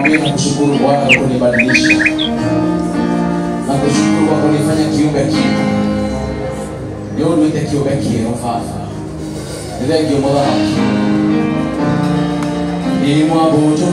mwambie nakushukuru Bwana kwa kunibadilisha, nakushukuru kwa kunifanya kiumbe kipya. Nĩ niite kiumbe kĩerũ Baba, Mũthamaki. Ni mwabudu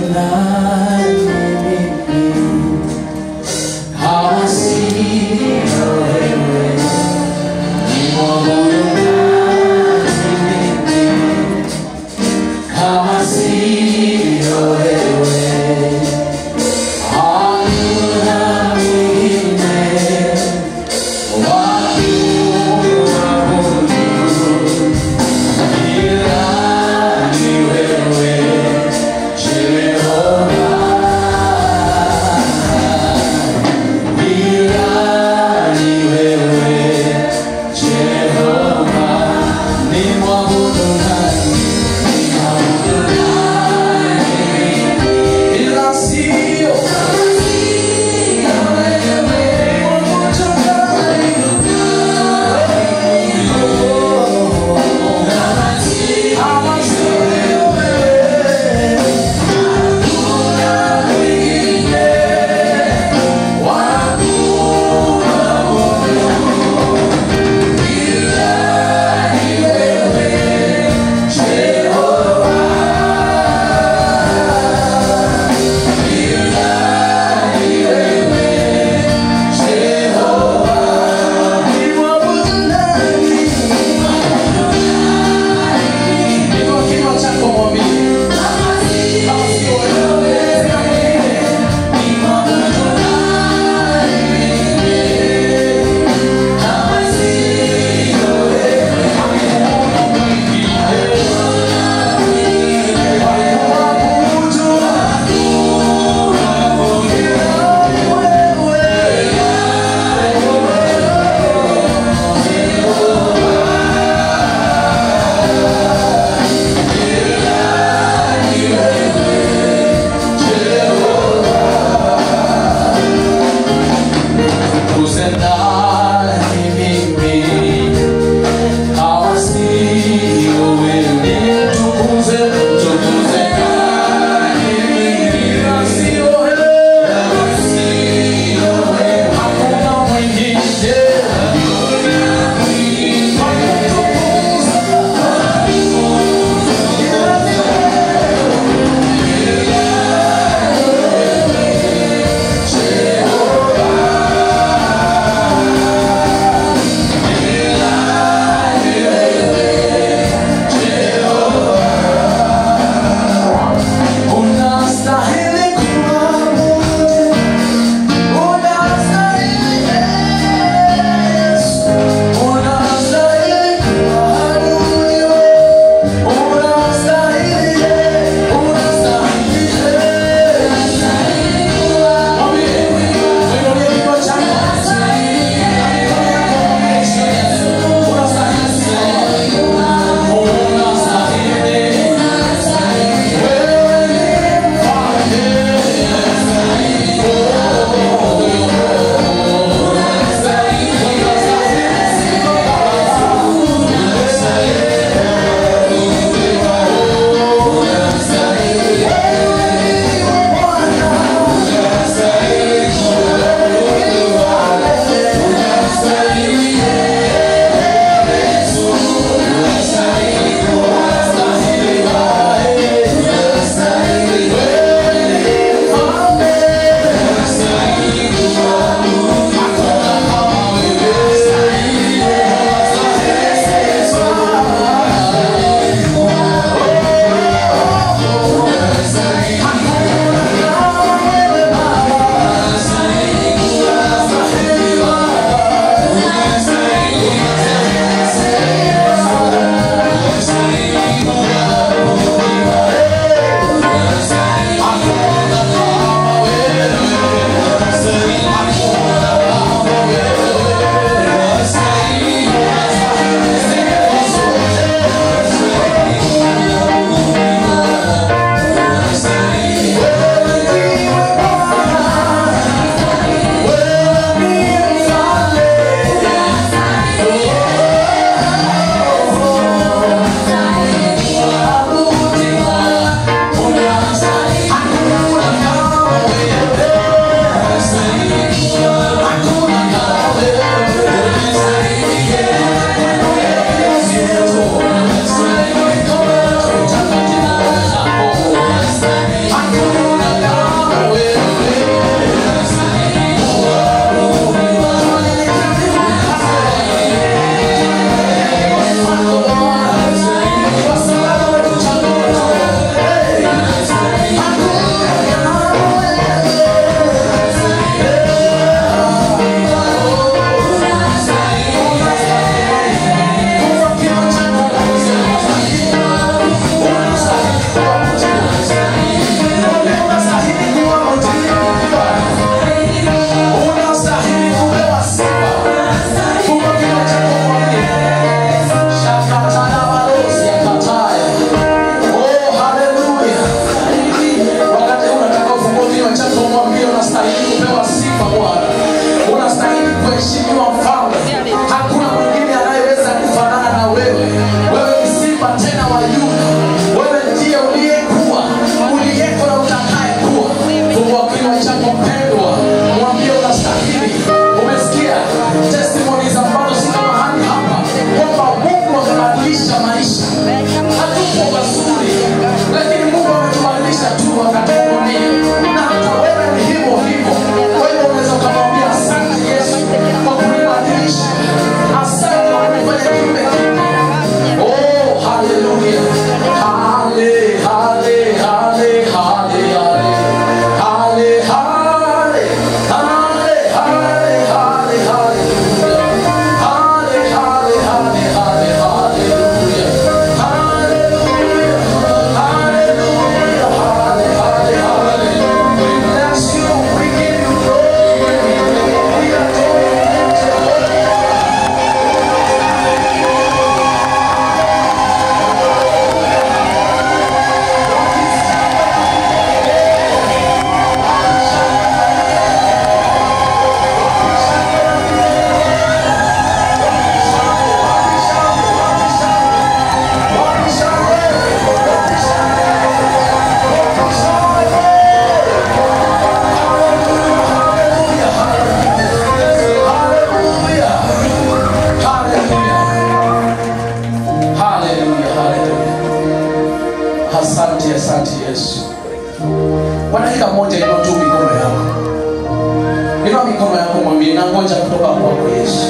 yako, mwambie nangoja kutoka kwako Yesu,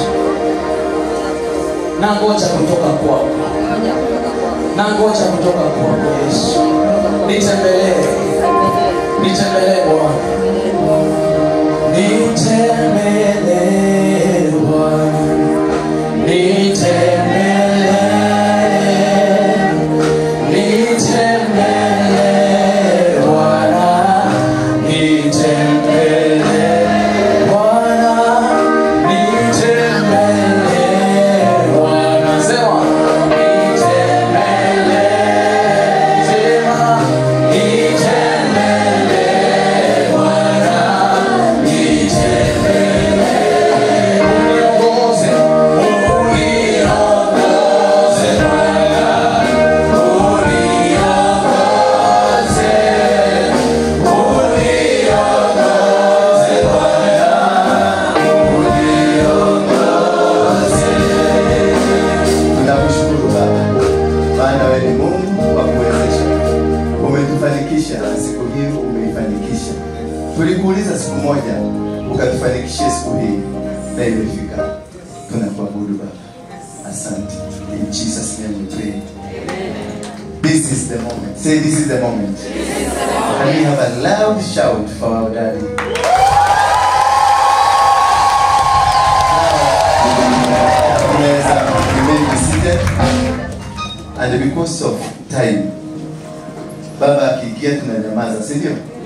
nangoja kutoka kwako, nangoja kutoka kwako Yesu, nitembelee, nitembelee Bwana, nitembelee Tulikuuliza siku moja ukatufanikishia siku hii na imefika. Tunakuabudu Baba, asante. In Jesus name we pray. This is the moment. Say this is the moment. And we have a loud shout for our daddy. And because of time, baba akiingia tunanyamaza, si ndio?